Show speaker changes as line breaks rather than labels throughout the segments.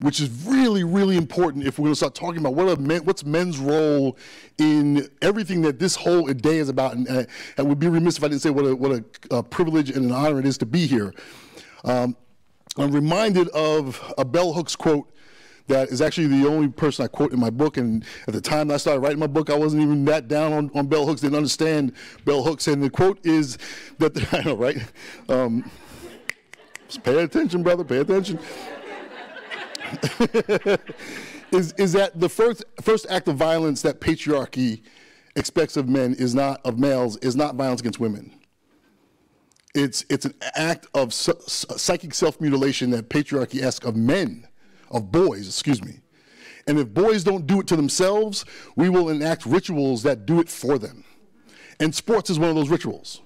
which is really, really important if we're going to start talking about what men, what's men's role in everything that this whole day is about. And, uh, and would be remiss if I didn't say what a, what a, a privilege and an honor it is to be here. Um, I'm reminded of a bell hooks quote that is actually the only person I quote in my book. And at the time I started writing my book, I wasn't even that down on, on bell hooks, didn't understand bell hooks. And the quote is that, I know, right? Um, pay attention, brother, pay attention. is, is that the first, first act of violence that patriarchy expects of men is not, of males, is not violence against women. It's, it's an act of psychic self-mutilation that patriarchy asks of men, of boys, excuse me. And if boys don't do it to themselves, we will enact rituals that do it for them. And sports is one of those rituals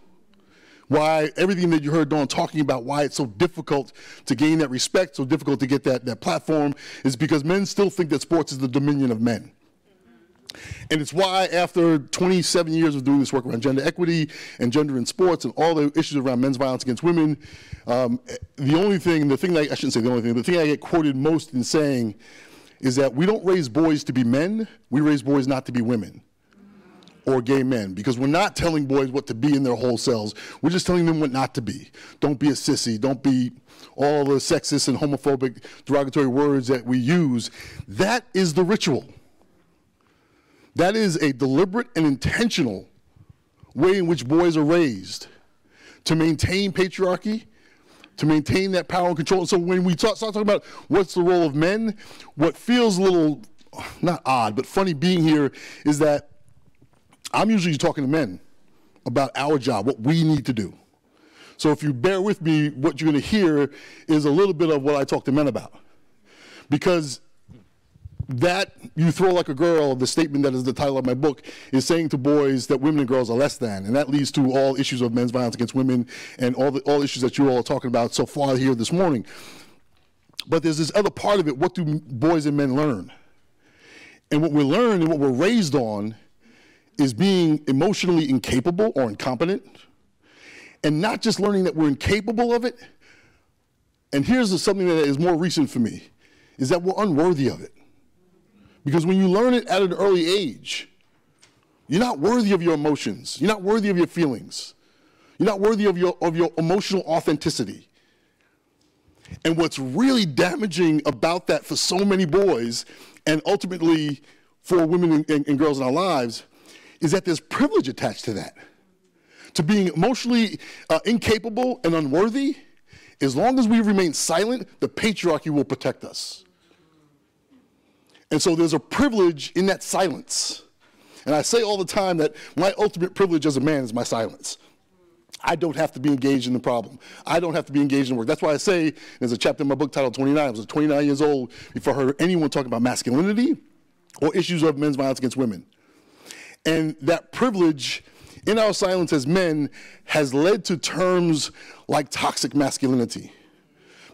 why everything that you heard Dawn talking about, why it's so difficult to gain that respect, so difficult to get that, that platform, is because men still think that sports is the dominion of men. And it's why after 27 years of doing this work around gender equity and gender in sports and all the issues around men's violence against women, um, the only thing, the thing that, I shouldn't say the only thing, the thing I get quoted most in saying is that we don't raise boys to be men, we raise boys not to be women or gay men because we're not telling boys what to be in their whole selves. We're just telling them what not to be. Don't be a sissy. Don't be all the sexist and homophobic derogatory words that we use. That is the ritual. That is a deliberate and intentional way in which boys are raised to maintain patriarchy, to maintain that power and control. So when we talk, start talking about what's the role of men, what feels a little, not odd, but funny being here is that I'm usually talking to men about our job, what we need to do. So if you bear with me, what you're going to hear is a little bit of what I talk to men about. Because that you throw like a girl, the statement that is the title of my book, is saying to boys that women and girls are less than. And that leads to all issues of men's violence against women and all the all issues that you all are talking about so far here this morning. But there's this other part of it. What do boys and men learn? And what we learn and what we're raised on is being emotionally incapable or incompetent, and not just learning that we're incapable of it. And here's something that is more recent for me, is that we're unworthy of it. Because when you learn it at an early age, you're not worthy of your emotions. You're not worthy of your feelings. You're not worthy of your, of your emotional authenticity. And what's really damaging about that for so many boys, and ultimately for women and, and, and girls in our lives, is that there's privilege attached to that. To being emotionally uh, incapable and unworthy, as long as we remain silent, the patriarchy will protect us. And so there's a privilege in that silence. And I say all the time that my ultimate privilege as a man is my silence. I don't have to be engaged in the problem. I don't have to be engaged in work. That's why I say there's a chapter in my book titled 29. I was 29 years old before I heard anyone talk about masculinity or issues of men's violence against women. And that privilege in our silence as men has led to terms like toxic masculinity.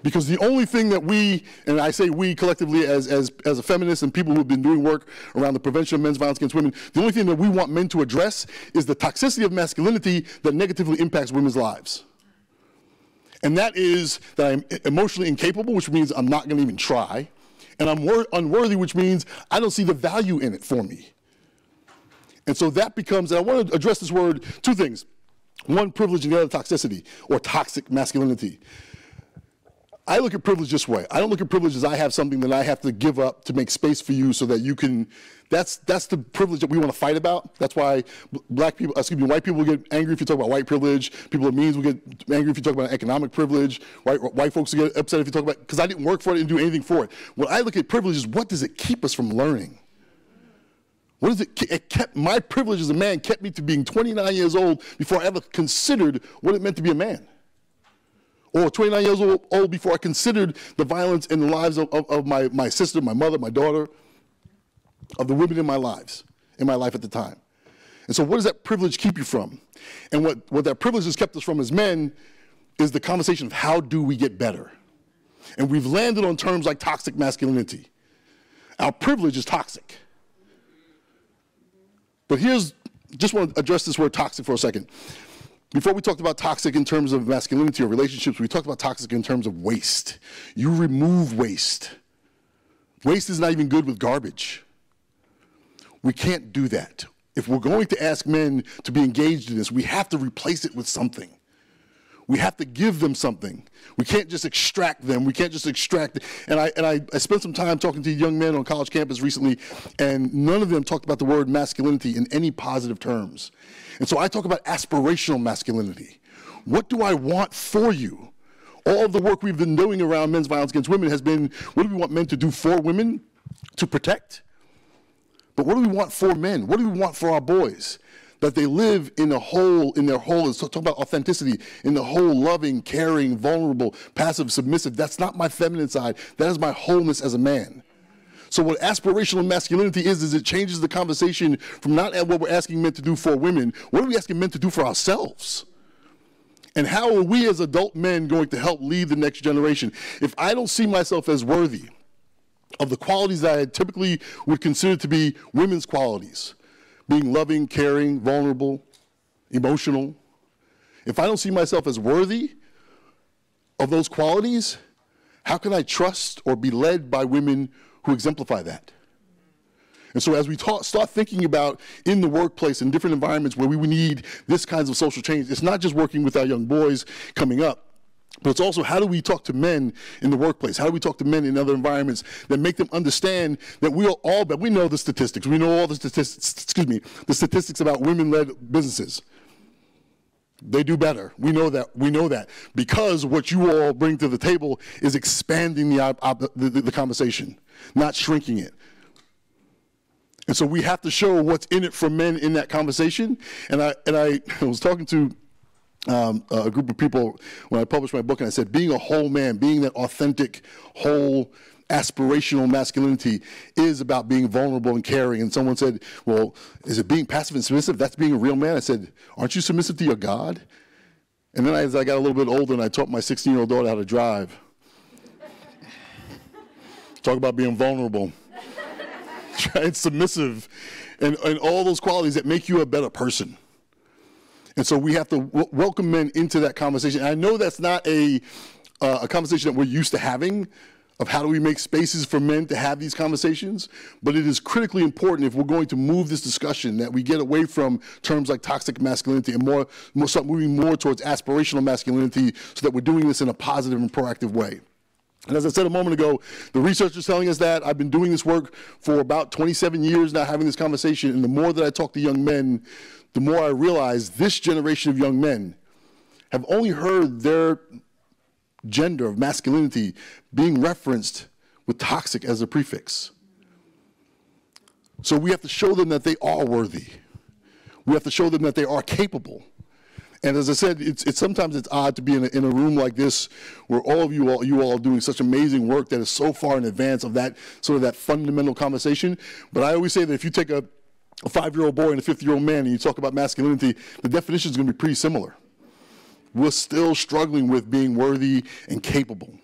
Because the only thing that we, and I say we collectively as, as, as a feminist and people who have been doing work around the prevention of men's violence against women, the only thing that we want men to address is the toxicity of masculinity that negatively impacts women's lives. And that is that I'm emotionally incapable, which means I'm not going to even try. And I'm unworthy, which means I don't see the value in it for me. And so that becomes, and I want to address this word, two things. One, privilege, and the other, toxicity, or toxic masculinity. I look at privilege this way. I don't look at privilege as I have something that I have to give up to make space for you so that you can, that's, that's the privilege that we want to fight about. That's why black people, uh, excuse me, white people get angry if you talk about white privilege. People of means will get angry if you talk about economic privilege. White, white folks will get upset if you talk about, because I didn't work for it and do anything for it. When I look at privilege is what does it keep us from learning? What is it? It kept my privilege as a man kept me to being 29 years old before I ever considered what it meant to be a man. Or 29 years old, old before I considered the violence in the lives of, of, of my, my sister, my mother, my daughter, of the women in my lives, in my life at the time. And so what does that privilege keep you from? And what, what that privilege has kept us from as men is the conversation of how do we get better? And we've landed on terms like toxic masculinity. Our privilege is toxic. But here's, just want to address this word toxic for a second. Before we talked about toxic in terms of masculinity or relationships, we talked about toxic in terms of waste. You remove waste Waste is not even good with garbage. We can't do that. If we're going to ask men to be engaged in this, we have to replace it with something. We have to give them something. We can't just extract them. We can't just extract. And I and I, I spent some time talking to young men on college campus recently, and none of them talked about the word masculinity in any positive terms. And so I talk about aspirational masculinity. What do I want for you? All of the work we've been doing around men's violence against women has been what do we want men to do for women? To protect? But what do we want for men? What do we want for our boys? That they live in a whole, in their whole, so talk about authenticity, in the whole loving, caring, vulnerable, passive, submissive. That's not my feminine side. That is my wholeness as a man. So what aspirational masculinity is, is it changes the conversation from not at what we're asking men to do for women, what are we asking men to do for ourselves? And how are we as adult men going to help lead the next generation? If I don't see myself as worthy of the qualities that I typically would consider to be women's qualities, being loving, caring, vulnerable, emotional, if I don't see myself as worthy of those qualities, how can I trust or be led by women who exemplify that? And so, as we talk, start thinking about in the workplace and different environments where we need this kinds of social change, it's not just working with our young boys coming up, but it's also how do we talk to men in the workplace? How do we talk to men in other environments that make them understand that we are all, but we know the statistics. We know all the statistics, excuse me, the statistics about women-led businesses. They do better. We know that. We know that because what you all bring to the table is expanding the, the, the, the conversation, not shrinking it. And so we have to show what's in it for men in that conversation. And I and I was talking to um, a group of people when I published my book, and I said, being a whole man, being that authentic, whole, aspirational masculinity is about being vulnerable and caring. And someone said, well, is it being passive and submissive? That's being a real man. I said, aren't you submissive to your God? And then as I got a little bit older and I taught my 16 year old daughter how to drive, talk about being vulnerable, and submissive, and, and all those qualities that make you a better person. And so we have to welcome men into that conversation. And I know that's not a, uh, a conversation that we're used to having of how do we make spaces for men to have these conversations, but it is critically important if we're going to move this discussion that we get away from terms like toxic masculinity and more, more start moving more towards aspirational masculinity so that we're doing this in a positive and proactive way. And as I said a moment ago, the research is telling us that. I've been doing this work for about 27 years now, having this conversation. And the more that I talk to young men, the more I realize this generation of young men have only heard their gender of masculinity being referenced with toxic as a prefix. So we have to show them that they are worthy. We have to show them that they are capable. And as I said, it's, it's sometimes it's odd to be in a, in a room like this where all of you all you all are doing such amazing work that is so far in advance of that sort of that fundamental conversation. But I always say that if you take a a five-year-old boy and a 50-year-old man and you talk about masculinity, the definition is going to be pretty similar. We're still struggling with being worthy and capable.